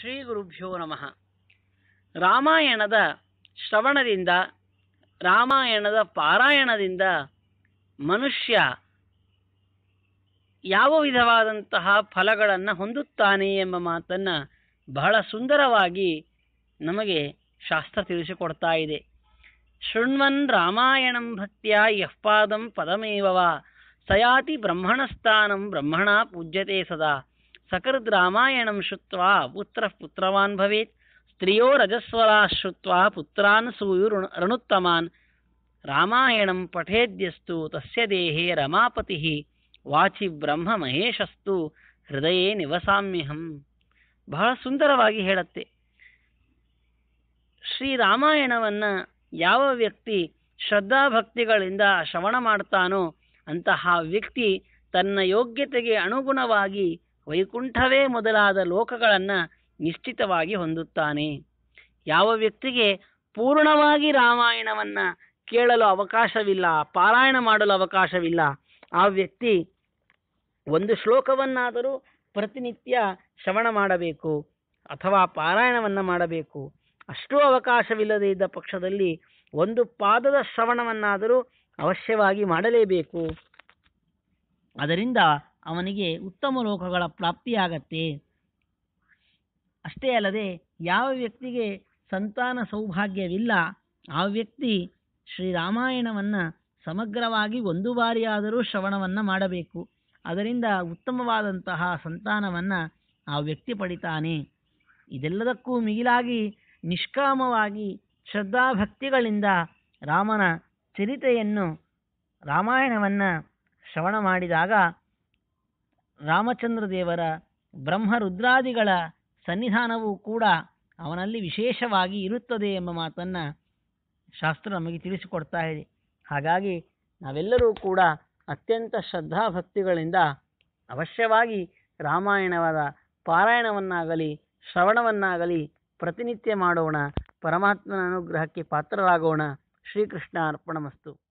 ಶ್ರೀ ಗುರುಭ್ಯೋ ನಮಃ. ರಾಮಾಯಣದ ಶ್ರವಣದಿಂದ, ರಾಮಾಯಣದ ಪಾರಾಯಣದಿಂದ ಮನುಷ್ಯ ಯಾವ ವಿಧವಾದಂತಹ ಫಲಗಳನ್ನು ಹೊಂದುತ್ತಾನೆ ಎಂಬ ಮಾತನ್ನು ಬಹಳ ಸುಂದರವಾಗಿ ನಮಗೆ ಶಾಸ್ತ್ರ ತಿಳಿಸಿಕೊಡ್ತಾ ಇದೆ. ಶೃಣ್ವನ್ ರಾಮಾಯಣಂ ಭಕ್ತಿಯ ಯಹ್ಪಾದಂ ಪದಮೇವ ಸಯಾತಿ ಬ್ರಹ್ಮಣಸ್ಥಾನಂ ಬ್ರಹ್ಮಣ ಪೂಜ್ಯತೆ ಸದಾ. ಸಕೃದ್ ರಾಮಾಯಣಂ ಶುತ್ವಾ ಪುತ್ರ ಪುತ್ರವಾನ್ ಭವೇತ್ ಸ್ತ್ರೀಯೋ ರಜಸ್ವರಾ ಶ್ರುತ್ವಾ ಪುತ್ರಾನ್ ಸೂಯು ರಣುತ್ತಮಾನ್ ರಾಮಾಯಣಂ ಪಠೇದ್ಯಸ್ತು ತಸ್ಯ ದೇಹೇ ರಮಾಪತಿ ವಾಚಿ ಬ್ರಹ್ಮ ಮಹೇಶಸ್ತು ಹೃದಯೇ ನಿವಸಾಮ್ಯಹಂ ಬಹಳ ಸುಂದರವಾಗಿ ಹೇಳುತ್ತೆ. ಶ್ರೀರಾಮಾಯಣವನ್ನು ಯಾವ ವ್ಯಕ್ತಿ ಶ್ರದ್ಧಾಭಕ್ತಿಗಳಿಂದ ಶ್ರವಣ ಮಾಡ್ತಾನೋ ಅಂತಹ ವ್ಯಕ್ತಿ ತನ್ನ ಯೋಗ್ಯತೆಗೆ ಅನುಗುಣವಾಗಿ ವೈಕುಂಠವೇ ಮೊದಲಾದ ಲೋಕಗಳನ್ನು ನಿಶ್ಚಿತವಾಗಿ ಹೊಂದುತ್ತಾನೆ. ಯಾವ ವ್ಯಕ್ತಿಗೆ ಪೂರ್ಣವಾಗಿ ರಾಮಾಯಣವನ್ನು ಕೇಳಲು ಅವಕಾಶವಿಲ್ಲ, ಪಾರಾಯಣ ಮಾಡಲು ಅವಕಾಶವಿಲ್ಲ, ಆ ವ್ಯಕ್ತಿ ಒಂದು ಶ್ಲೋಕವನ್ನಾದರೂ ಪ್ರತಿನಿತ್ಯ ಶ್ರವಣ ಮಾಡಬೇಕು ಅಥವಾ ಪಾರಾಯಣವನ್ನು ಮಾಡಬೇಕು. ಅಷ್ಟೂ ಅವಕಾಶವಿಲ್ಲದೇ ಇದ್ದ ಪಕ್ಷದಲ್ಲಿ ಒಂದು ಪಾದದ ಶ್ರವಣವನ್ನಾದರೂ ಅವಶ್ಯವಾಗಿ ಮಾಡಲೇಬೇಕು. ಅದರಿಂದ ಅವನಿಗೆ ಉತ್ತಮ ಲೋಕಗಳ ಪ್ರಾಪ್ತಿಯಾಗತ್ತೆ. ಅಷ್ಟೇ ಅಲ್ಲದೆ ಯಾವ ವ್ಯಕ್ತಿಗೆ ಸಂತಾನ ಸೌಭಾಗ್ಯವಿಲ್ಲ, ಆ ವ್ಯಕ್ತಿ ಶ್ರೀರಾಮಾಯಣವನ್ನು ಸಮಗ್ರವಾಗಿ ಒಂದು ಬಾರಿಯಾದರೂ ಶ್ರವಣವನ್ನು ಮಾಡಬೇಕು. ಅದರಿಂದ ಉತ್ತಮವಾದಂತಹ ಸಂತಾನವನ್ನು ಆ ವ್ಯಕ್ತಿ ಪಡಿತಾನೆ. ಇದೆಲ್ಲದಕ್ಕೂ ಮಿಗಿಲಾಗಿ ನಿಷ್ಕಾಮವಾಗಿ ಶ್ರದ್ಧಾಭಕ್ತಿಗಳಿಂದ ರಾಮನ ಚರಿತೆಯನ್ನು ರಾಮಾಯಣವನ್ನು ಶ್ರವಣ ಮಾಡಿದಾಗ ರಾಮಚಂದ್ರ ದೇವರ ಬ್ರಹ್ಮರುದ್ರಾದಿಗಳ ಸನ್ನಿಧಾನವೂ ಕೂಡ ಅವನಲ್ಲಿ ವಿಶೇಷವಾಗಿ ಇರುತ್ತದೆ ಎಂಬ ಮಾತನ್ನು ಶಾಸ್ತ್ರ ನಮಗೆ ತಿಳಿಸಿಕೊಡ್ತಾ ಇದೆ. ಹಾಗಾಗಿ ನಾವೆಲ್ಲರೂ ಕೂಡ ಅತ್ಯಂತ ಶ್ರದ್ಧಾಭಕ್ತಿಗಳಿಂದ ಅವಶ್ಯವಾಗಿ ರಾಮಾಯಣವಾದ ಪಾರಾಯಣವನ್ನಾಗಲಿ, ಶ್ರವಣವನ್ನಾಗಲಿ ಪ್ರತಿನಿತ್ಯ ಮಾಡೋಣ. ಪರಮಾತ್ಮನ ಅನುಗ್ರಹಕ್ಕೆ ಪಾತ್ರರಾಗೋಣ. ಶ್ರೀಕೃಷ್ಣ ಅರ್ಪಣಮಸ್ತು